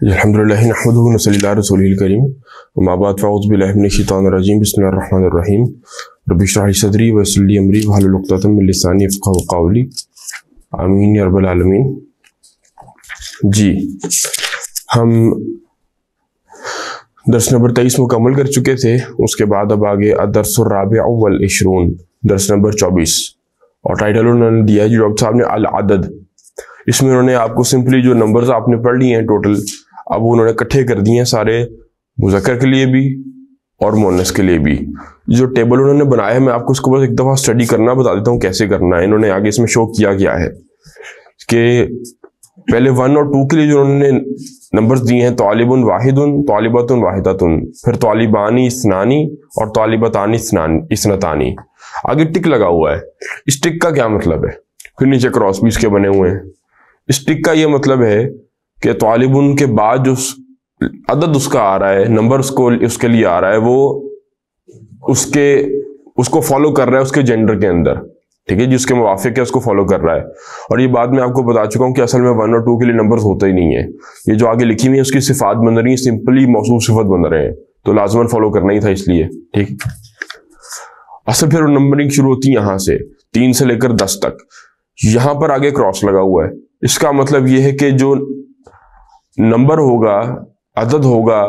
अलहमदिल्ला करीम माबाद फ़ाउज़बिल्लाजीम बसमीम रबिशराही सदरी अमरी आमीन जी हम दर्स नंबर तेईस मुकम्मल कर चुके थे उसके बाद अब आगे अदरसराब इशरून दर्स नंबर चौबीस और टाइटल उन्होंने दिया है जो डॉक्टर साहब ने अल अदद इसमें उन्होंने आपको सिंपली जो नंबर्स आपने पढ़ लिए हैं टोटल अब उन्होंने इकट्ठे कर दिए हैं सारे मुजक्र के लिए भी और मोनस के लिए भी। जो टेबल उन्होंने बनाया है, मैं आपको उसको बस एक दफ़ा स्टडी करना, बता देता हूँ कैसे करना है। इन्होंने आगे इसमें शो किया गया है कि पहले वन और टू के लिए जो उन्होंने नंबर्स दिए हैं तालिब तालिबन वाहिदन, तालिबतन वाहिदतन, फिर तालिबानी स्नानी और तालिबतानी इसनतानी। आगे टिक लगा हुआ है। इस टिक का क्या मतलब है? फिर नीचे क्रॉस भी इसके बने हुए हैं। इस टिक का ये मतलब है कि तालिबन के बाद जो अदद उसका आ रहा है नंबर उसको उसके लिए आ रहा है, वो उसके, उसको फॉलो कर रहा है उसके जेंडर के अंदर। ठीक है जिसके मुवाफिक है, उसको फॉलो कर रहा है। और ये बात मैं आपको बता चुका हूँ कि असल में वन और टू के लिए नंबर्स होते ही नहीं है। ये जो आगे लिखी हुई है, उसकी सिफात बन रही है सिंपली मौसू सिफत बन रहे हैं। तो लाजमन फॉलो करना ही था इसलिए। ठीक? असल फिर नंबरिंग शुरू होती है यहाँ से, तीन से लेकर दस तक। यहाँ पर आगे क्रॉस लगा हुआ है। इसका मतलब यह है कि जो नंबर होगा, अदद होगा,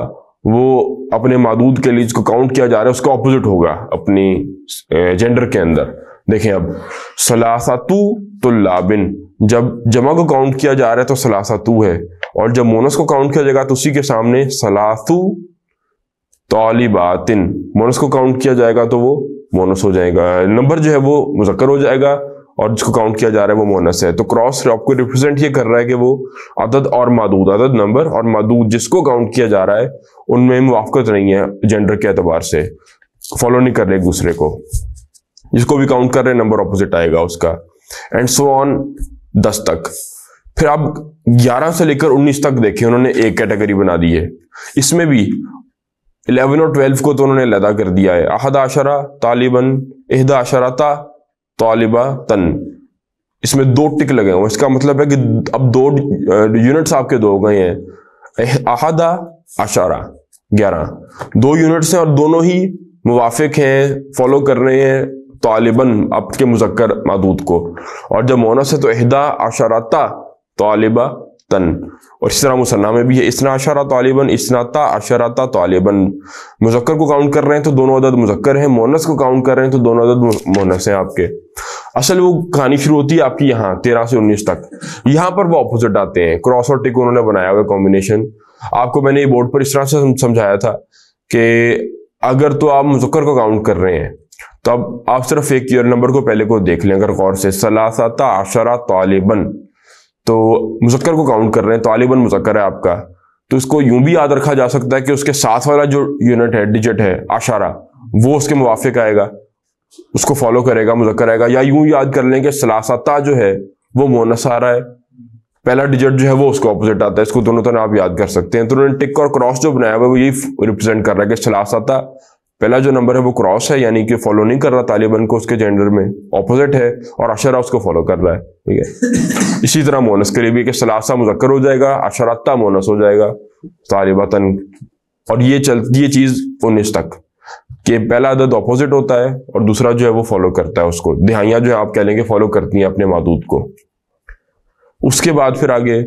वो अपने मदूद के लिए जिसको काउंट किया जा रहा है, उसका ऑपोजिट होगा अपनी जेंडर के अंदर। देखें अब, सलासातु तो लाबिन जब जमा को काउंट किया जा रहा है तो सलासातु है, और जब मोनस को काउंट किया जाएगा तो उसी के सामने सलासु तालिबातिन, मोनस को काउंट किया जाएगा तो वो मोनस हो जाएगा। नंबर जो है वो मुजक्कर हो जाएगा और जिसको काउंट किया जा रहा है वो मोनस है। तो क्रॉस आपको रिप्रेजेंट ये कर रहा है कि वो अदद और मादूद, अदद नंबर और मदूद जिसको काउंट किया जा रहा है, उनमें मुआफ़त नहीं है जेंडर के एतबार से। फॉलो नहीं कर रहे एक दूसरे को। जिसको भी काउंट कर रहे नंबर ऑपोजिट आएगा उसका। एंड सो ऑन दस तक। फिर आप ग्यारह से लेकर उन्नीस तक देखें, उन्होंने एक कैटेगरी बना दी है। इसमें भी इलेवन और ट्वेल्व को तो उन्होंने लदा कर दिया है। अहद आशरा तालिबन अहदा अशरता तालिबा तन। इसमें दो टिक लगे हुए इसका मतलब है कि अब दो यूनिट्स आपके दो हो गए हैं। अहदा, अशारा, ग्यारह। दो यूनिट्स हैं और दोनों ही मुवाफिक हैं फॉलो कर रहे हैं तालिबन आपके मुजक्कर मदूद को। और जब मोनस है तो अहदा अशरता, तालिबा तन। और इस तरह मुसन्ना में भी है इसना अशरा तालिबन इसनाता अशराता तालिबन। मुजक्कर को काउंट कर रहे हैं तो दोनों अदद मुजक्कर हैं मोनस को काउंट कर रहे हैं तो दोनों अदद मोनस हैं आपके। असल वो कहानी शुरू होती है आपकी यहाँ, तेरह से उन्नीस तक। यहाँ पर वो अपोजिट आते हैं क्रॉस और टिक उन्होंने बनाया हुआ कॉम्बिनेशन आपको मैंने बोर्ड पर इस तरह से समझाया था कि अगर तो आप मुजक्कर को काउंट कर रहे हैं तो अब आप सिर्फ़ एक नंबर को पहले को देख लें, अगर गौर से। सलासाता आशरा तालिबन। तो मुजक्कर को काउंट कर रहे हैं, तालिबन मुजक्कर है आपका। तो इसको यूँ भी याद रखा जा सकता है कि उसके साथ वाला जो यूनिट है डिजिट है, आशारा, वो उसके मुवाफिक आएगा। उसको फॉलो करेगा, मुजक्कर आएगा। या यूँ याद कर लें कि सलासता जो है, वो मोनस आ रहा है। पहला डिजिट जो है, वो उसको ऑपोजिट आता है। इसको दोनों तरह आप याद कर सकते हैं। तो उन्होंने टिक और क्रॉस जो बनाया हुआ है, वो यही रिप्रेजेंट कर रहा है कि सलासता पहला जो नंबर है वो क्रॉस है यानी कि फॉलो नहीं कर रहा तालिबान को उसके जेंडर में ऑपोजिट है और अशरा उसको फॉलो कर रहा है ठीक है? इसी तरह मोनस के लिए भी कि सलासा मुजक्कर हो जाएगा अशराता मोनस हो जाएगा तालिबातन। और ये चल ये चीज़ उन्नीस तक कि पहला अदद ऑपोजिट होता है और दूसरा जो है वो फॉलो करता है उसको। दिहाइयाँ जो है आप कह लेंगे फॉलो करती हैं अपने मादूद को। उसके बाद फिर आगे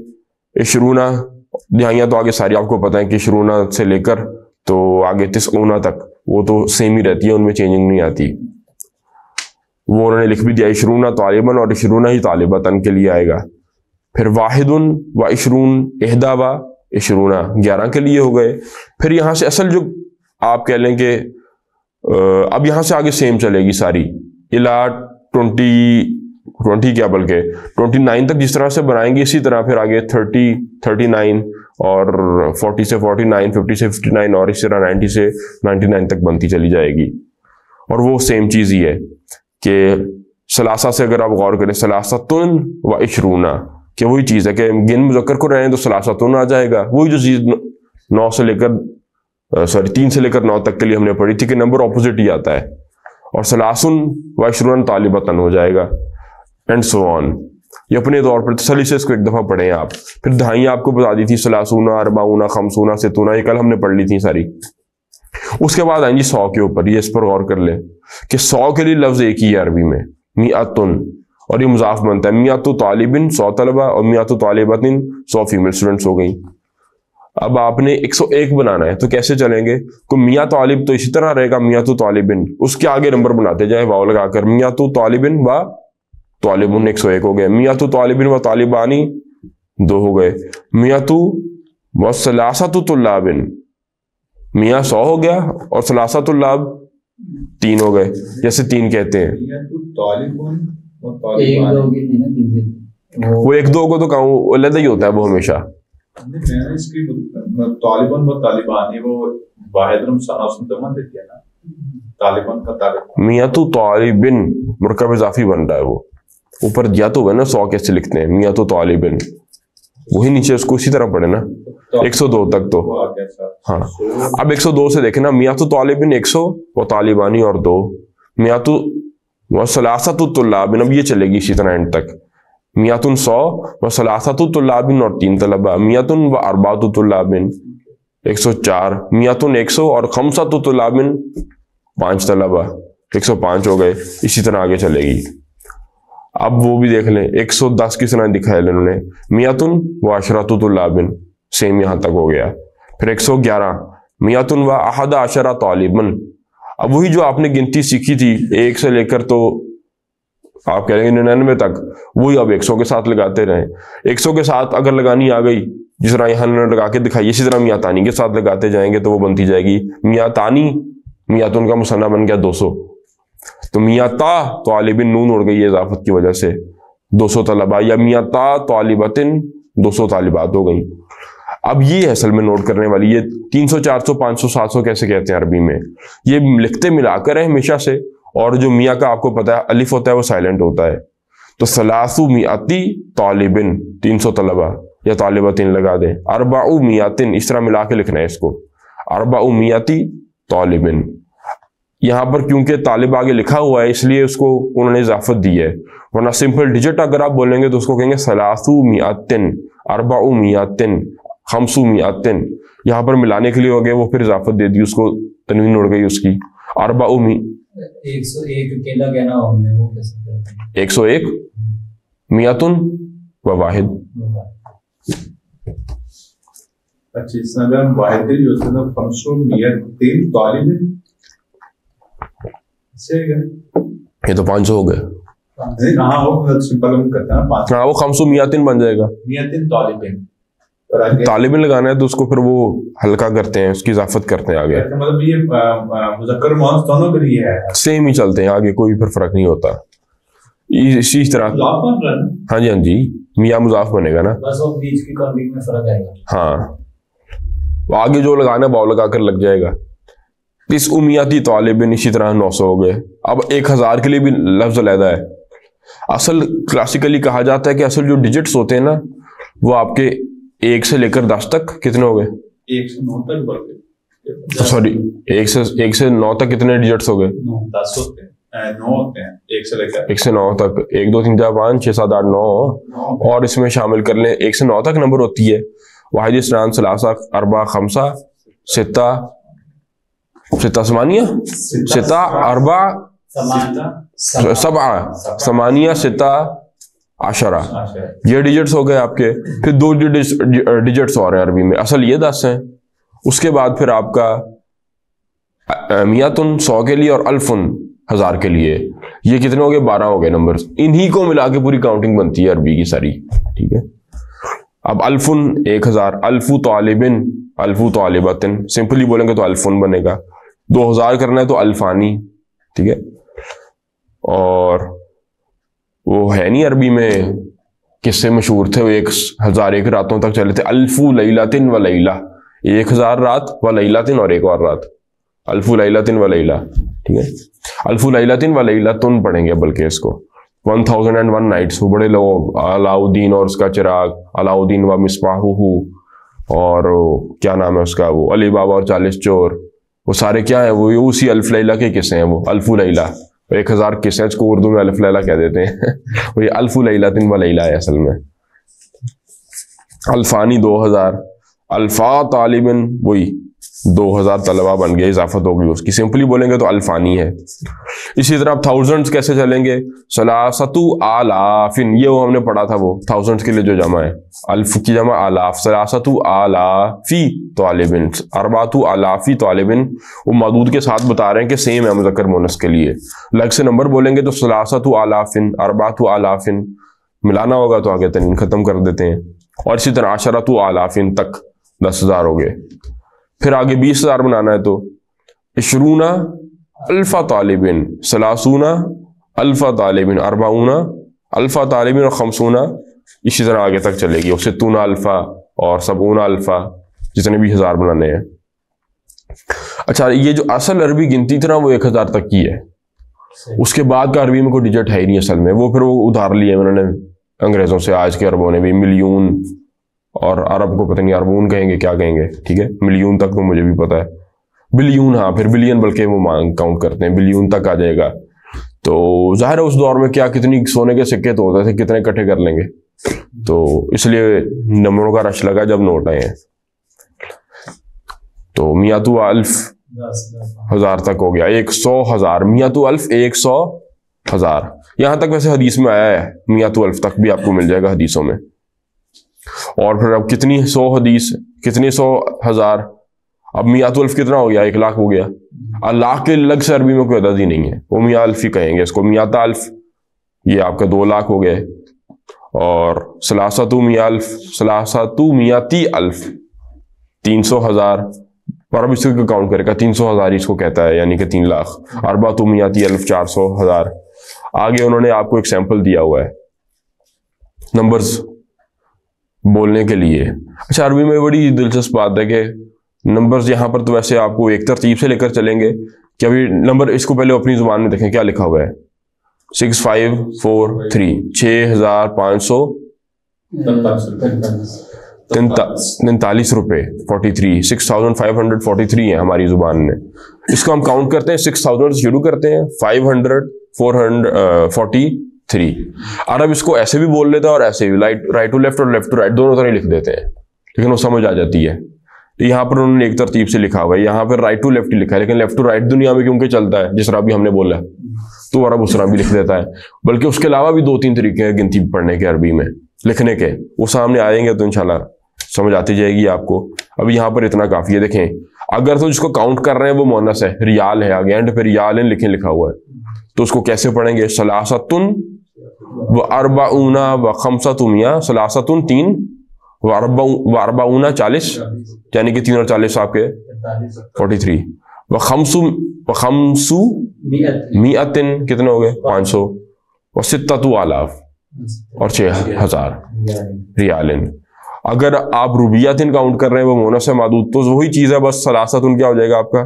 इशरूना दिहाइयाँ तो आगे सारी आपको पता है कि शुरूना से लेकर तो आगे तिसना तक। वो तो सेम ही रहती है, उनमें चेंजिंग नहीं आती। वो उन्होंने लिख भी दिया, इशरूना तालिबन और इशरूना ही तालिबतन के लिए आएगा। फिर वाहिदुन व इशरून, एहदा व इशरूना, ग्यारह के लिए हो गए। फिर यहाँ से असल जो आप कह लें कि अब यहाँ से आगे सेम चलेगी सारी। इला ट्वेंटी ट्वेंटी क्या बल्कि, ट्वेंटी नाइन तक जिस तरह से बनाएँगे, इसी तरह फिर आगे थर्टी थर्टी नाइन और 40 से 49, 50 से 59 और इस तरह 90 से 99 तक बनती चली जाएगी। और वो सेम चीज़ ही है कि सलासा से अगर आप गौर करें सलासतुन व इशरूना कि वही चीज़ है कि गिन मुजक्कर को रहें तो सलासतुन आ जाएगा। वही जो चीज़ नौ से लेकर सॉरी तीन से लेकर नौ तक के लिए हमने पढ़ी थी कि नंबर ऑपोजिट ही आता है। और सलासुन व इशरून तालिबतन हो जाएगा एंड सो ऑन ये अपने तौर पर तसली से इसको एक दफ़ा पढ़ें आप। फिर दहाइयाँ आपको बता दी थी, सलासूना अरबाऊना खमसूना, सेतूना, ये कल हमने पढ़ ली थी सारी। उसके बाद आएँगी सौ के ऊपर, ये इस पर गौर कर ले कि सौ के लिए लफ्ज एक ही है अरबी में, मियातुन। और ये मुजाफ बनता है, मियातु तालिबिन, सौ तलबा, और मियातु तालिबतिन, सौ फीमेल स्टूडेंट्स हो गई। अब आपने 101 बनाना है तो कैसे चलेंगे? को मियाँ तालिब तो इसी तरह रहेगा मियाँ तो तालिबिन। उसके आगे नंबर बनाते जाए, वाव लगाकर मियाँ तो तालिबिन व तालिबुन एक सौ एक हो गए। मियाँ तो तालिबिन व तालिबानी दो हो गए। मियाँ तो व सलासा तुल्लाबिन। मियाँ सौ हो गया और सलासा तुल्लाब तीन हो गए। जैसे तीन कहते हैं। वो एक दो को तो कहूँ अलग ही होता है वो हमेशा। तालिबान व तालिबान वो मियाँ तो तालिबिन मुरकब इजाफी बन रहा है वो। ऊपर दिया तो है ना सौ कैसे लिखते हैं? मियाँ तो तालिबिन। वही नीचे उसको उसी तरह पढ़े ना? 102 तक तो। हाँ। अब 102 से देखे ना मियाँ तो तालिबिन 100 वो तालिबानी और दो। मियाँ तो वह सलासा तो तुल्लाबिन अब ये चलेगी इसी तरह एंड तक। मियातुन सौ व सलासतुल्लाबिन और तीन तलबा। मियातुन व अरबातुल्लाबिन एक सौ चार। मियातुन एक सौ और खमसतुल्लाबिन पाँच तलबा। एक सौ पाँच हो गए। इसी तरह आगे चलेगी। अब वो भी देख लें, एक सौ दस किस तरह दिखाया इन्होंने मियातुन व अशरतुल्लाबिन सेम यहाँ तक हो गया। फिर एक सौ ग्यारह, मियातुन व अहदा अशरा तालिबन। अब वही जो आपने गिनती सीखी थी, एक से लेकर तो आप कह रहे हैं निन्यानवे तक, वही अब 100 के साथ लगाते रहे। 100 के साथ अगर लगानी आ गई, जिस तरह यहाँ लगा के दिखाई, इसी तरह मियातानी के साथ लगाते जाएँगे तो वो बनती जाएगी। मियातानी, मियातुन का मुसन्ना बन गया 200 तो मियाँ ता तो नून उड़ गई इजाफत की वजह से। 200 तलबा या मियाँ ता तो आलिबतिन 200 तालिबात हो गई। अब ये असल में नोट करने वाली, ये 300 400 500 700 कैसे कहते हैं अरबी में? ये लिखते मिलाकर है हमेशा से, और जो मियाँ का आपको पता है, अलिफ होता है, वो साइलेंट होता है। तो सलासू मियाती तालिबिन, तीन सौ तलबा या तालिबा तीन लगा दें। अरबाऊ मियातिन, इस तरह मिला के लिखना है इसको। अरबाऊ मियाती तालिबिन। यहाँ पर क्योंकि तालिब आगे लिखा हुआ है इसलिए उसको उन्होंने इजाफत दी है। वरना सिंपल डिजिट अगर आप बोलेंगे तो उसको कहेंगे सलासू मियातिन अरबाऊ मियातिन खमसू मियातिन। यहाँ पर मिलाने के लिए हो गया वो फिर इजाफत दे दी उसको तनवीन उड़ गई उसकी। अरबाऊ मी एक सौ एक अकेला कहना हमने वो कैसे एक सौ एक? मियातुन व वाहिद। अच्छा वाहिद के लिए होते हैं तो खमसुन मियातिन तालिबिन ये तो पाँच सौ हो गए। हाँ वो करते हैं हाँ वो खमसु मियातिन बन जाएगा। मियातिन तालिबिन। लगाना है तो उसको फिर वो हल्का करते हैं उसकी इजाफत करते हैं आगे। मतलब ये मुजक्कर दोनों के लिए है? सेम ही चलते हैं आगे कोई फिर फ़र्क नहीं होता। इसी तरह हाँ जी हाँ जी। मियाँ मुजाफ बनेगा ना? बस वो बीच की में फ़र्क आएगा। हाँ। आगे जो लगाना है बाव लगा कर लग जाएगा। इस उमियाती तालिबिन इसी तरह नौ सौ हो गए। अब एक हज़ार के लिए भी लफ्ज लहदा है। असल क्लासिकली कहा जाता है कि असल जो डिजिट्स होते हैं ना वो आपके एक से लेकर दस तक कितने हो गए? एक से नौ तक सॉरी एक से एक से नौ तक कितने डिजिट्स हो गए? एक से लेकर। एक से नौ तक। एक दो तीन चार पाँच छह सात आठ नौ। और इसमें शामिल कर लें एक से नौ तक नंबर होती है। वाहिद स्नान सलासा अरबा खमसा सिता सिता समानिया सिता अरबा सबा समानिया सिता आशरा। ये डिजिट्स हो गए आपके। फिर दो डिजिट्स और हैं अरबी में। असल ये दस हैं। उसके बाद फिर आपका मियातुन सौ के लिए और अल्फुन हज़ार के लिए। ये कितने हो गए? बारह हो गए नंबर इन्हीं को मिला के पूरी काउंटिंग बनती है अरबी की सारी। ठीक है? अब अल्फुन एक हज़ार अल्फू तालिबिन अल्फू तालिबतिन। सिंपली बोलेंगे तो अल्फुन बनेगा। दो हज़ार करना है तो अल्फानी, ठीक है? और वो है नहीं अरबी में, किससे मशहूर थे वो एक हज़ार एक रातों तक चले थे। अल्फू लईलातिन व लईला एक हज़ार रात व लईलातिन और एक और रात। अल्फू लईलातिन व लईला ठीक है? अल्फू लईलातिन व लईला तुन पढ़ेंगे बल्कि इसको। One thousand and one nights, वो बड़े लोग, अलाउद्दीन और उसका चिराग, अलाउद्दीन व मिसबाहू और क्या नाम है उसका वो अली बाबा और चालीस चोर वो सारे क्या है, वो उसी अल्फ लैला के किस्से हैं वो, अल्फुल्ला। लैला एक हज़ार किस्से जिसको उर्दू में अल्फ लैला कह देते हैं। वही अल्फु लैला तिन व लैला है असल में। अल्फानी दो हज़ार, अल्फ़ा तालिबिन वही। दो हज़ार तलबा बन गया, इजाफत होगी उसकी। सिंपली बोलेंगे तो अल्फानी है। इसी तरह थाउजेंड्स कैसे चलेंगे? सलासतु आलाफिन, ये वो हमने पढ़ा था वो थाउजेंड्स के लिए जो जमा है। अल्फ की जमा आलाफ, सलासतु आलाफी तालिबिन, अरबातु आलाफी तालिबिन। वो मदूद के साथ बता रहे हैं कि सेम है मुजक्कर मोनस के लिए। लग से नंबर बोलेंगे तो सलासतु आलाफिन, अरबातु आलाफिन। मिलाना होगा तो आगे तरीन खत्म कर देते हैं। और इसी तरह आशरतु आलाफिन तक दस हज़ार हो गए। फिर आगे बीस हज़ार बनाना है तो इशरूना अल्फ़ा तालिबिन, सलासूना अल्फ़ा तालिबिन, अरबाऊना अल्फ़ा तालिबिन और खमसूना इसी तरह आगे तक चलेगी। और सितूना अल्फ़ा और सबूना अल्फ़ा, जितने भी हज़ार बनाने हैं। अच्छा ये जो असल अरबी गिनती थी ना, वो एक हज़ार तक की है। उसके बाद का अरबी में कोई डिजिट है ही नहीं असल में। वो फिर वो उधार लिए उन्होंने अंग्रेज़ों से, आज के अरबों ने भी, मिलियन और अरब को पता नहीं अरबून कहेंगे, क्या कहेंगे, ठीक है? मिलियन तक तो मुझे भी पता है। बिलियन हाँ फिर बिलियन बल्कि वो मांग काउंट करते हैं, बिलियन तक आ जाएगा। तो ज़ाहिर है उस दौर में क्या कितनी सोने के सिक्के तो होते थे, कितने इकट्ठे कर लेंगे। तो इसलिए नंबरों का रश लगा जब नोट आए हैं। तो मियातु अल्फ हज़ार तक हो गया, एक सौ हज़ार। मियातु अल्फ एक सौ हज़ार। यहाँ तक वैसे हदीस में आया है, मियातु अल्फ तक भी आपको मिल जाएगा हदीसों में। और फिर अब कितनी सौ हदीस, कितनी सौ हज़ार? अब मियात अल्फ कितना हो गया? एक लाख हो गया। अल्लाह के लग से अरबी में कोई अदद ही नहीं है। वो मियाँ अल्फ कहेंगे इसको। मियाता अल्फ, ये आपका दो लाख हो गए। और सलासतु मिया अल्फ, सलासतु मियाती अल्फ, तीन सौ हज़ार। और अब इसको काउंट करेगा? तीन सौ हज़ार इसको कहता है, यानी कि तीन लाख। अरबा तु मियाती अल्फ, चार सौ हज़ार। आगे उन्होंने आपको एक सैंपल दिया हुआ है। नंबर्स बोलने के लिए। अच्छा अरबी में बड़ी दिलचस्प बात है कि नंबर्स यहाँ पर तो वैसे आपको एक तरतीब से लेकर चलेंगे कि अभी नंबर इसको पहले अपनी ज़ुबान में देखें क्या लिखा हुआ है? सिक्स फाइव फोर थ्री छ हज़ार पाँच सौ तैतालीस रुपए। Forty three six thousand five hundred forty three है हमारी ज़ुबान में। इसको हम काउंट करते हैं सिक्स थाउज़ेंड से शुरू करते हैं five hundred four hundred forty three और अब इसको ऐसे भी बोल लेते हैं और ऐसे भी राइट राइट टू लेफ़्ट और लेफ़्ट टू राइट दोनों तरह लिख देते हैं। लेकिन वो समझ आ जाती है। तो यहाँ पर उन्होंने एक तरतीब से लिखा हुआ है। यहाँ पर राइट टू लेफ़्ट लिखा है, लेकिन लेफ़्ट टू राइट दुनिया में क्योंकि चलता है, जिस भी हमने बोला तो अरब उस तरह भी लिख देता है। बल्कि उसके अलावा भी दो तीन तरीके हैं गिनती पढ़ने के अरबी में, लिखने के। वो सामने आएँगे तो इनशाला समझ आती जाएगी आपको। अब यहाँ पर इतना काफ़ी है। देखें, अगर तो जिसको काउंट कर रहे हैं वो मोनस है, रियाल है आगे। एंड पे रियाल लिखे लिखा हुआ है। तो उसको कैसे पढ़ेंगे? सलासतुन व अरबाऊना व खमसतुमिया सलासतुन तीन व अरबा व अरबाऊना चालीस यानी कि तीन और चालीस आपके फोर्टी थ्री व खमसु व खमसु मियातिन कितने हो गए पाँच सौ व सितु आलाफ और छह हज़ार रियालिन अगर आप रुबियातिन काउंट कर रहे हैं वो मोनस मादूद तो वही चीज़ है बस सलासतुन क्या हो जाएगा आपका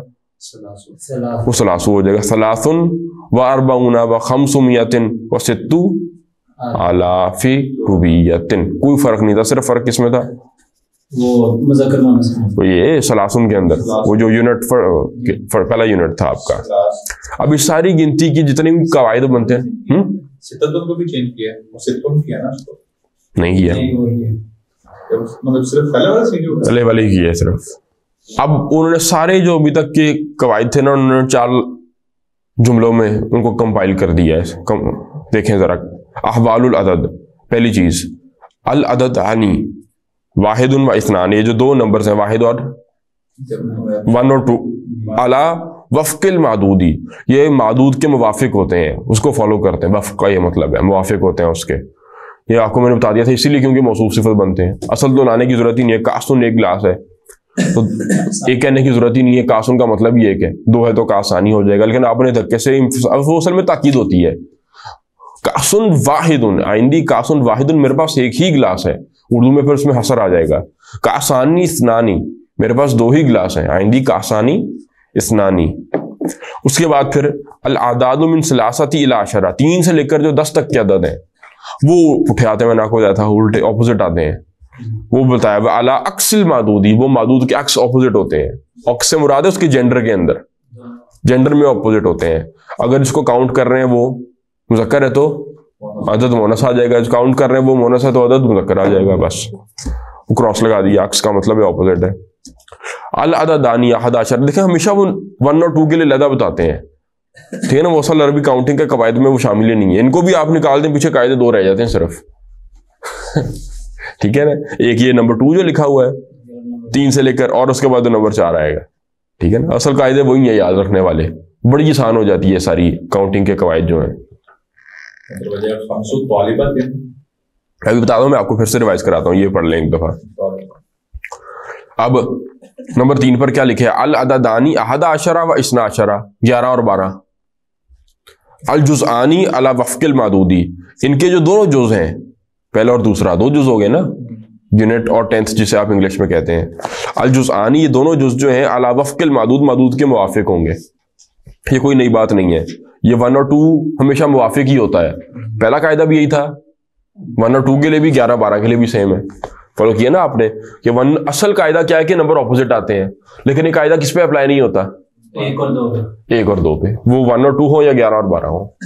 वो सलासु हो जाएगा। सलासुन व अरबाउना व खमसुमियतिन व सित्तु आलाफी रुबियतिन। कोई फ़र्क नहीं था सिर्फ़ फ़र्क किसमें था? वो वो ये सलासुन के अंदर। वो जो यूनिट फर, फर, पहला यूनिट था आपका। अब इस सारी गिनती की जितने भी कवायद बनते हैं हम्म? को भी चेंज किया है। वो किया ना नहीं किया। नहीं वही है मतलब सिर्फ़ पहले वाले ही किया सिर्फ़। अब उन्होंने सारे जो अभी तक के कवायद थे ना उन्होंने चार जुमलों में उनको कंपाइल कर दिया है। कम, देखें जरा। अहवालुल अदद पहली चीज़। अल अदद आनी वाहिद व इस्नान ये जो दो नंबर्स हैं वाहिद और वन और टू अला वफ़िल मादूदी ये मादूद के मुवाफिक होते हैं उसको फॉलो करते हैं। वफ़ का ये मतलब है मुवाफिक होते हैं उसके। ये आपको मैंने बता दिया था इसीलिए क्योंकि मौसू सिफत बनते हैं। असल तो लाने की ज़रूरत ही नहीं है कासुन एक गिलास है। तो एक कहने की ज़रूरत ही नहीं है कासुन का मतलब ये है दो है तो कासानी हो जाएगा, लेकिन आपने धक्के से असल में ताकीद होती है। कासुन वाहिदुन, आइंदी कासुन वाहिदुन, मेरे पास एक ही गिलास है, उर्दू में फिर उसमें हसर आ जाएगा। कासानी स्नानी मेरे पास दो ही गिलास हैं, आइंदी कासानी स्नानी उसके बाद फिर अल आदादुमिन सलासती इलाशरा तीन से लेकर जो दस तक के अदद हैं, वो उठे आते हैं, मैंने आपको बताया था उल्टे ऑपोजिट आते हैं। वो बताया वह अला अक्सिल मादूदी, वो मादूद के अक्स ऑपोजिट होते हैं। अक्स मुराद है उसके जेंडर के अंदर। जेंडर में ऑपोजिट होते हैं। अगर जिसको काउंट कर रहे हैं वो मुजक्कर है तो अदद मोनस आ जाएगा। जो काउंट कर रहे हैं वो मोनस है तो अदद मुजक्कर आ जाएगा बस। वो क्रॉस लगा दिया, अक्स का मतलब ऑपोजिट है अल अदादानी अहद आशर देखिए, हमेशा वो वन और टू के लिए लदा बताते हैं। ठीक है ना, वो असल अरबी काउंटिंग के कवायद में वो शामिल ही नहीं है। इनको भी आप निकाल दें, पीछे कायदे दो रह जाते हैं सिर्फ़। ठीक है ना? एक ये नंबर टू जो लिखा हुआ है तीन से लेकर और उसके बाद नंबर चार आएगा। ठीक है ना? असल कायदे वही है याद रखने वाले। बड़ी आसान हो जाती है सारी काउंटिंग के कवायद जो है। अभी बता दो मैं आपको फिर से रिवाइज कराता हूँ ये पढ़ लें एक दफ़ा। अब नंबर तीन पर क्या लिखे अल अदादानी अहदा अशरा व इसना अशरा ग्यारह और बारह। अल जुज़ानी अला वफकिल मादूदी। इनके जो दोनों जुज हैं पहला और दूसरा दो जुज हो गए ना? यूनिट और टेंथ जिसे आप इंग्लिश में कहते हैं। अल जुज़ानी ये दोनों जुज जो हैं अला वफ़िल मादूद मादूद के मुवाफिक होंगे। ये कोई नई बात नहीं है। ये वन और टू हमेशा मुवाफिक ही होता है। पहला कायदा भी यही था। वन और टू के लिए भी ग्यारह बारह के लिए भी सेम है। फॉलो किया ना आपने? कि वन असल कायदा क्या है कि नंबर ऑपोजिट आते हैं। लेकिन ये कायदा किस पे अप्लाई नहीं होता? एक और दो पे। एक और दो पे। वो वन और टू हो या ग्यारह और बारह हो?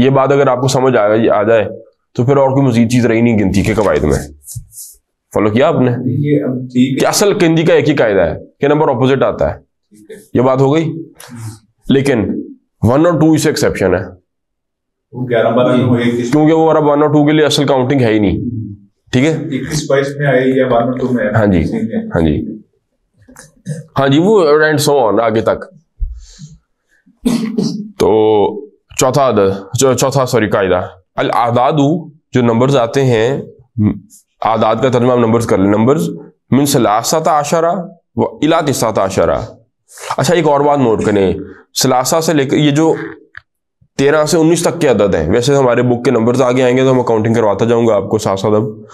ये बात अगर आपको समझ आ आ जाए तो फिर और कोई मजीद चीज़ रही नहीं गिनती के कवायद में। फॉलो किया आपने? ठीक कि असल गिनती का एक ही कायदा है कि नंबर ऑपोजिट आता है। है। ये बात हो गई? लेकिन वन और टू इसे एक्सेप्शन है। हो क्योंकि वो हमारा वन और टू के लिए असल काउंटिंग है ही नहीं। ठीक है? इक्कीस बाईस में आई या वन और टू में हाँ जी। हाँ। जी। हाँ जी वो एंड सो ऑन आगे तक। तो चौथा चौथा सॉरी कायदा। अल आदादू जो नंबर्स आते हैं आदाद का तर्जमा हम नंबर्स कर ले। नंबर्स मिन सलासत आशरा व इला तिसात आशरा अच्छा एक और बात नोट करें। सलासा से लेकर ये जो तेरह से उन्नीस तक के अदद हैं वैसे हमारे बुक के नंबर्स आगे आएँगे तो मैं काउंटिंग करवाता जाऊँगा आपको साथ साथ अब।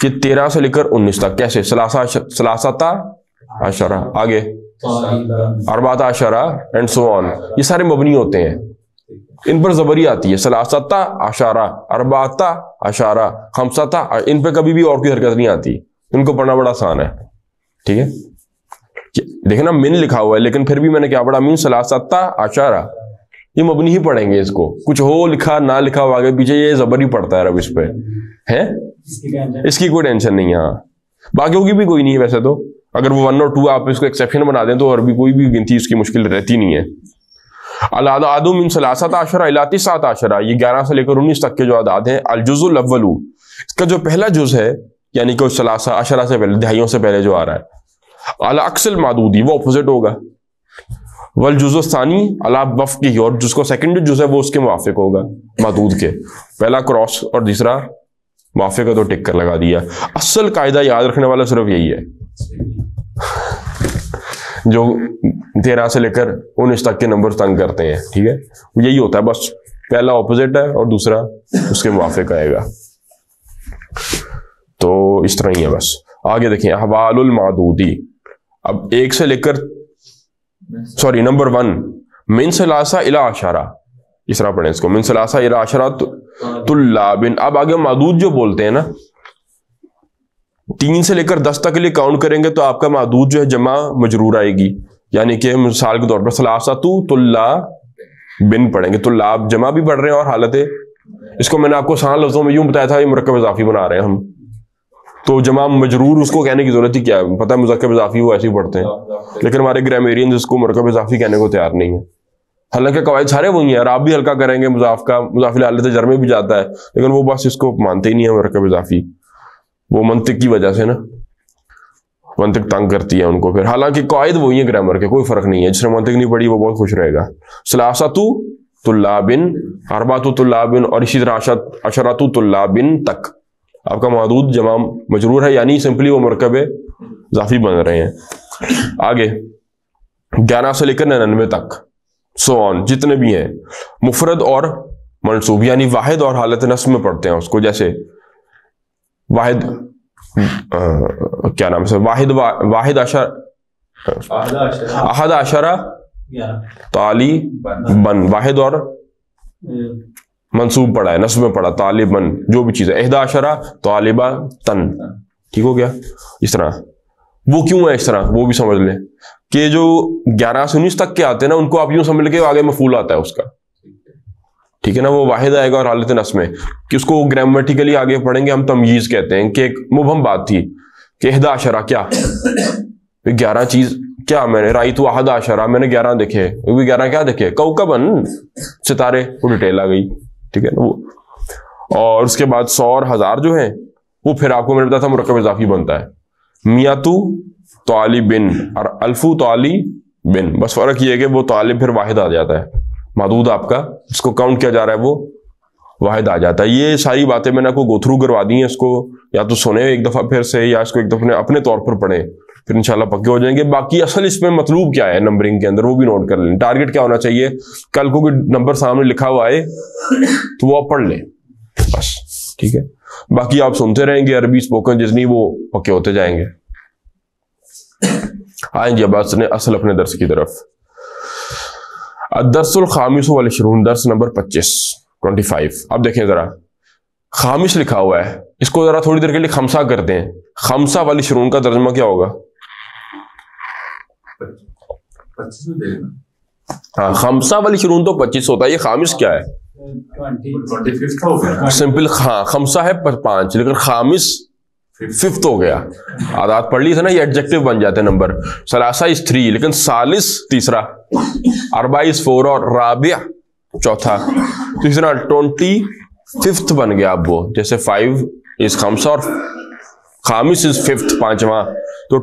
कि तेरह से लेकर उन्नीस तक कैसे? सलासा सलासता आशरा आगे। अरबात आशारा एंड सो ऑन ये सारे मबनी होते हैं। इन पर जबरी आती है। सलासता आशारा अरबाता आशारा हमसता इन पर कभी भी और कोई हरकत नहीं आती। इनको पढ़ना बड़ा आसान है। ठीक है? देखे ना मिन लिखा हुआ है लेकिन फिर भी मैंने क्या पढ़ा? मीन सलासता आशारा। ये मबनी ही पढ़ेंगे इसको। कुछ हो लिखा ना लिखा हो आगे पीछे ये जबर ही पड़ता है अब इस पे। है? इसकी इसकी कोई टेंशन नहीं है। हाँ बाकियों की भी कोई नहीं है वैसे तो। अगर वो वन और टू आप इसको एक्सेप्शन बना दें तो और भी कोई भी गिनती इसकी मुश्किल रहती नहीं है। अलादा आदम इन सलासत आशरा इलाती आशरा। ये ग्यारह से लेकर उन्नीस तक के जो आदाद हैं अलजुजुल अव्वलू। इसका जो पहला जुज है, यानी कि सलासा आशरा से पहले, दहाइयों से पहले जो आ रहा है। अला अक्सल मादूदी, वो अपोजिट होगा। वल जुजोस्तानी अला और जिसको सेकंड जुज है, वो उसके मुआफिक होगा, मादूद के। पहला क्रॉस और दूसरा मुआफिक का तो टिक कर लगा दिया। असल कायदा याद रखने वाला सिर्फ़ यही है। जो तेरह से लेकर उन्नीस तक के नंबर तंग करते हैं, ठीक है? यही होता है, बस पहला ऑपोजिट है और दूसरा उसके मुआफिक आएगा। तो इस तरह ही है बस। आगे देखें, अहवालुल मादूदी। अब एक से लेकर सॉरी नंबर वन मिन सलासा इला अशारा इस तरह पढ़े इसको, मिन सलासा इला अशारा तु- तुल्लाबिन अब आगे मादूद जो बोलते हैं ना तीन से लेकर दस तक के लिए काउंट करेंगे तो आपका मादूद जो है जमा मजरूर आएगी। यानी कि मिसाल के तौर पर सलासा तू तुल्ला बिन पढ़ेंगे। तुल्लाब जमा भी पढ़ रहे हैं और हालत है। इसको मैंने आपको आसान लफ्जों में यूँ बताया था, ये मुरकब इजाफी बना रहे हैं हम। तो जमा मजरूर, उसको कहने की ज़रूरत ही क्या है? पता है मुजक्कब इजाफी वो ऐसे ही पढ़ते हैं। लेकिन हमारे ग्रामेरियन इसको मुरकब इजाफी कहने को तैयार नहीं है। हालाँकि कवायद सारे वही हैं और आप भी हल्का करेंगे मुजाफ का। मुजाफिल हालत जर में भी जाता है, लेकिन वो बस इसको मानते ही नहीं है मुरकब इजाफी। वो मंतिक की वजह से ना, मंतिक तंग करती है उनको फिर। हालाँकि कायद वही है ग्रामर के, कोई फ़र्क नहीं है। जिसने मंतिक नहीं पढ़ी, वो बहुत खुश रहेगा। सलासतु तुल्लाबिन, अरबातु और इसी तरह अशरतु तुल्लाबिन तक। आपका मौजूद जमा मजरूर है, यानी सिंपली वो मरकब जाफी बन रहे हैं। आगे, ग्यारह से लेकर निन्यानवे तक। सो ऑन जितने भी हैं। मुफरद और मनसूब यानी वाहिद और हालत नस्म में पढ़ते हैं उसको। जैसे वाहिद अ, क्या नाम है वाहिद वा, वाहिद अशर अहद अशरा ताली बन वाहिद और मंसूब पढ़ा है नस्ब में पढ़ा तालिबन जो भी चीज़ है। एहदा अशरा तालिबा तन। ठीक हो गया? इस तरह। वो क्यों है इस तरह? वो भी समझ लें। कि जो ग्यारह से उन्नीस तक के आते हैं ना उनको आप यूँ समझ के आगे मफूल आता है उसका। ठीक है ना, वो वाहिद आएगा और हालत नस में, कि उसको ग्रामेटिकली आगे पढ़ेंगे, हम तमयीज कहते हैं, कि एक मुबहम बात थी, कि अहदा अशरा क्या? ग्यारह चीज़, क्या मैंने राई तो अशरा मैंने ग्यारह देखे ग्यारह क्या देखे? कौकबन, सितारे, वो डिटेल आ गई, ठीक है ना, वो। और उसके बाद सौ और हज़ार जो है, वो फिर आपको मैंने बताया था मुरकब इजाफी बनता है। मियातू तो बिन और अल्फू तो बिन बस फ़र्क ये है कि वो तालिब फिर वाहिद आ जाता है। मदूद आपका, जिसको काउंट किया जा रहा है वो वाहिद आ जाता है। ये सारी बातें मैंने आपको गोथरू करवा दी हैं, इसको या तो सुने एक दफ़ा फिर से, या इसको एक दफ़ा अपने तौर पर पढ़े, फिर इंशाल्लाह पक्के हो जाएँगे। बाकी असल इसमें मतलूब क्या है नंबरिंग के अंदर, वो भी नोट कर लें। टारगेट क्या होना चाहिए? कल को कोई नंबर सामने लिखा हुआ आए तो वो आप पढ़ लें। बस, ठीक है? बाकी आप सुनते रहेंगे अरबी स्पोकन जितनी वो पक्के होते जाएँगे। आएँगे अब असल अपने दर्श की तरफ़। दरसल खामिस वाले शरून दर्स नंबर पच्चीस ट्वेंटी फाइव अब देखें जरा। खामिश लिखा हुआ है। इसको जरा थोड़ी देर के लिए खमसा करते हैं खमसा वाली शरून का तर्जमा क्या होगा? हाँ खमसा वाली शरून तो पच्चीस होता है। ये खामिश क्या है? सिंपल हाँ खमसा है पाँच लेकिन खामिश फिफ्थ हो गया। आदात पढ़ ली थी ना, ये एडजेक्टिव बन जाते नंबर सलासा इज़ थ्री लेकिन सालिस तीसरा। अरबा इज़ फोर और राबिया चौथा। तीसरा ट्वेंटी फिफ्थ बन गया अब वो। जैसे फाइव इज़ खमसा और खामिस इज़ फिफ्थ पांचवा। तो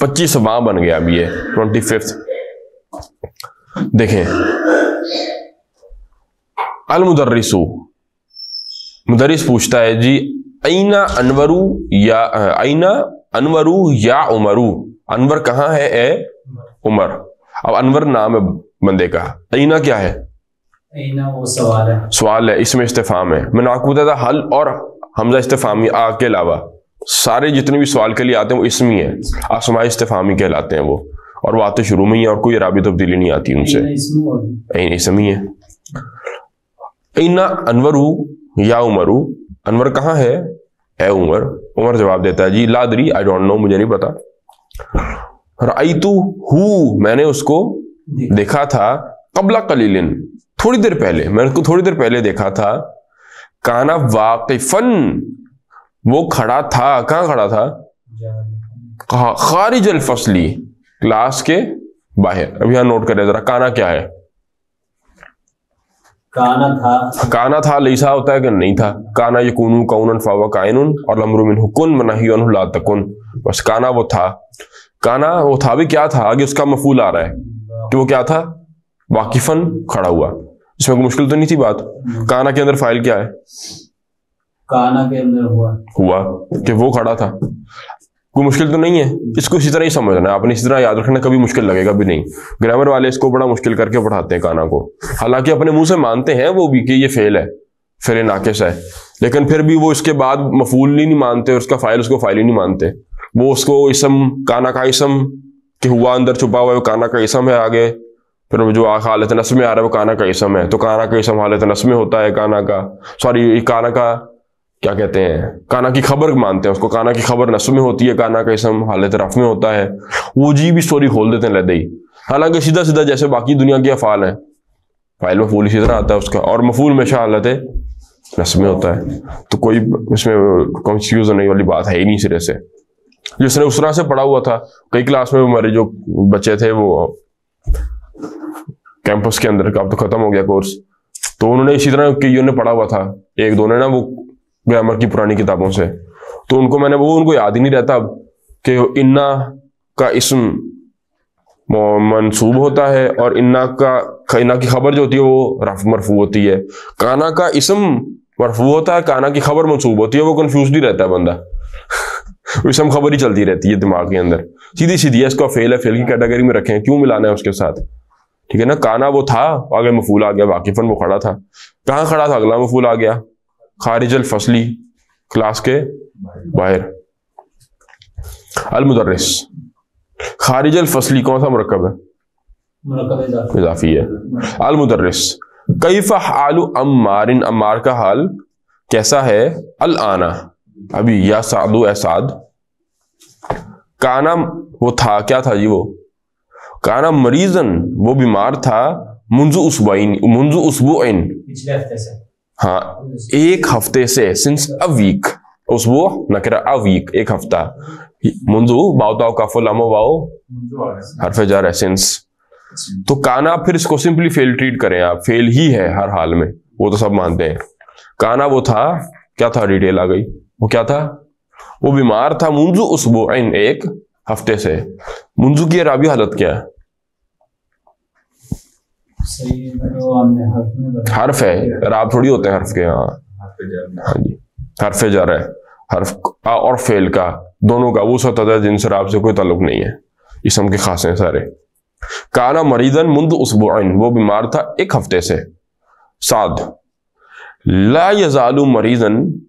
पच्चीसवा बन गया अब ये ट्वेंटी फिफ्थ देखें। अल मुदर्रिसु मुदरिस पूछता है, जी ऐना अनवरू या ऐना अनवरू या उमरू। अनवर कहाँ है? ए उमर। अब अनवर नाम है बंदे का। ऐना क्या है? ऐना वो सवाल है। सवाल है इसमें इस्तेफाम है। मैंने आपको बताया था हल और हमजा इस्तेफामी आ के अलावा। सारे जितने भी सवाल के लिए आते हैं वो इसमें है आसमाई इस्तेफामी कहलाते हैं वो। और वो आते शुरू में ही और कोई राबी तब्दीली नहीं आती उनसे। इसमें है इना अनवरू या उमरू। अनवर कहाँ है? ए उमर। उमर जवाब देता है जी लादरी आई डोंट नो मुझे नहीं पता। राई तू हु मैंने उसको देखा था कबला कलीलिन थोड़ी देर पहले मैंने उसको थोड़ी देर पहले देखा था काना वाकिफन वो खड़ा था कहाँ खड़ा था? खारिज अल फसली क्लास के बाहर। अब यहाँ नोट करें जरा काना क्या है? काना था। काना था लईसा होता है कि नहीं था? काना यकून कौन फावा कायन और लमरुमिन हुकुन मनाही ला तकुन बस काना वो था। काना वो था भी क्या था? आगे उसका मफूल आ रहा है। कि वो क्या था? वाकिफन खड़ा हुआ। इसमें कोई मुश्किल तो नहीं थी बात? काना के अंदर फ़ाइल क्या है? काना के अंदर हुआ। हुआ कि वो खड़ा था। कोई मुश्किल तो नहीं है। इसको इसी तरह ही समझना है। आपने इसी तरह याद रखना कभी मुश्किल लगेगा भी नहीं। ग्रामर वाले इसको बड़ा मुश्किल करके पढ़ाते हैं काना को। हालाँकि अपने मुँह से मानते हैं वो भी कि ये फेल है फेल नाकिस है। लेकिन फिर भी वो इसके बाद मफूल ही नहीं मानते उसका फ़ाइल उसको फ़ाइल ही नहीं मानते। वो उसको इसम काना का इसम के हुआ अंदर छुपा हुआ है काना का इसम है आगे। फिर जो हालत नस्म में आ रहा है वो काना का इसम है। तो काना का इसम हालत नस्म में होता है काना का। सॉरी काना का क्या कहते हैं काना की खबर मानते हैं उसको। काना की खबर नस्म में होती है काना का इसम हालत रफ में होता है। वो जी भी स्टोरी खोल देते हैं लदई। हालाँकि सीधा सीधा जैसे बाकी दुनिया के अफाल है। फ़ाइल मफूल इसी तरह आता है उसका। और मफूल शाह हालत नस्म में होता है। तो कोई इसमें कंफ्यूज होने वाली बात है ही नहीं सिरे से। जिसने उस तरह से पढ़ा हुआ था, कई क्लास में हमारे जो बच्चे थे, वो कैंपस के अंदर का अब तो खत्म हो गया कोर्स तो उन्होंने इसी तरह कईयों ने पढ़ा हुआ था। एक दो ने ना वो ग्रामर की पुरानी किताबों से। तो उनको मैंने वो, उनको याद ही नहीं रहता अब कि इन्ना का इसम मनसूब होता है और इन्ना का, इन्ना की खबर जो होती है वो रफ मरफू होती है। काना का इसम मरफू होता है, काना की खबर मनसूब होती है, वो कंफ्यूज नहीं रहता है बंदा। इसम खबर ही चलती रहती है दिमाग के अंदर। सीधी सीधी है, इसको फेल है फेल की कैटेगरी में रखें, क्यों मिलाना है उसके साथ? ठीक है ना, काना वो था, आगे मफूल आ गया वाकिफन वो खड़ा था। कहाँ खड़ा था? अगला मफूल आ गया। खारिजल फसली क्लास के बाहर। अलमुदर्रिस। खारिजल फसली कौन सा मरकब है? इजाफी है। अलमुदर्रिस। कैफा हालु अम्मारिन अम्मार का हाल कैसा है? अल आना अभी या सादु एसाद काना वो था क्या था जी वो? काना मरीजन वो बीमार था मुंजु उसबाइन मुंजु उसबुइन। पिछले हफ़्ते से। हाँ एक हफ़्ते से सिंस अ वीक उसबु नकरा अ वीक एक हफ़्ता। मुंजु, बाओ ताओ काफो, लामो है हरफे जा रहा सिंस तो काना फिर इसको सिंपली फेल ट्रीट करें आप। फेल ही है हर हाल में। वो तो सब मानते हैं। काना वो था, क्या था डिटेल आ गई? वो क्या था? वो बीमार था मुंजू उसबुइन एक हफ़्ते से। मुंजू की अराबी हालत क्या है है? हर्फ में बताया हर्फ है राब थोड़ी होते हैं हर्फ के हाँ। है। हाँ जी। हर्फ जा रहा है। हर्फ आ और फेल का दोनों का वो सतह जिनसे राब से कोई ताल्लुक नहीं है। इसम के खास हैं सारे। काना मरीजन मुंद उसबुइन वो बीमार था एक हफ़्ते से। साद। ला यजालू मरीजन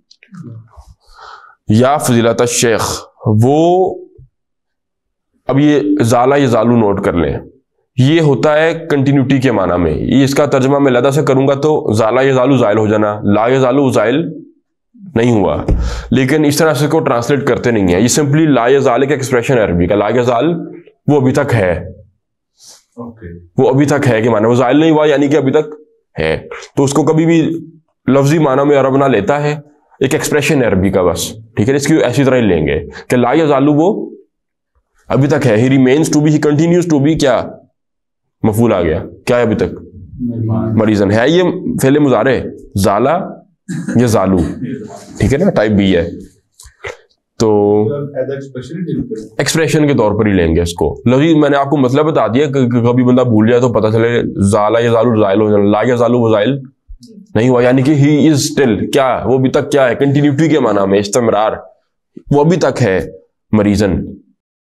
या फजीलत शेख वो अब ये जाला यजालू नोट कर लें। ये होता है कंटिन्यूटी के माना में। ये इसका तर्जमा मैं लदा से करूँगा तो जाला यजालू जायल हो जाना। ला यजालू जायल नहीं हुआ। लेकिन इस तरह से को ट्रांसलेट करते नहीं है। ये सिंपली ला यजाल का एक्सप्रेशन है अरबी का। ला यजाल वो अभी तक है। ओके वो अभी तक है कि माना। वो जायल नहीं हुआ यानी कि अभी तक है। तो उसको कभी भी लफ्जी माना में अरब ना लेता है। एक एक्सप्रेशन है अरबी का बस। ठीक है? इसकी ऐसी तरह ही लेंगे। कि ला यजालू वो अभी तक है। He remains to be he continues to be क्या? मफूल आ गया। क्या है अभी तक? मरीजन। है ये फेले मुजारे जाला या जालू? ठीक है ना? टाइप बी है। तो एक्सप्रेशन के तौर पर ही लेंगे इसको। लवी मैंने आपको मतलब बता दिया कभी बंदा भूल जाए तो पता चले जाला या जालू जायल हो जाना ला या जालू वो जायल। नहीं हुआ यानी कि ही इज़ स्टिल क्या वो अभी तक क्या है? कंटिन्यूटी के माना में इस्तमरार वो अभी तक है मरीजन।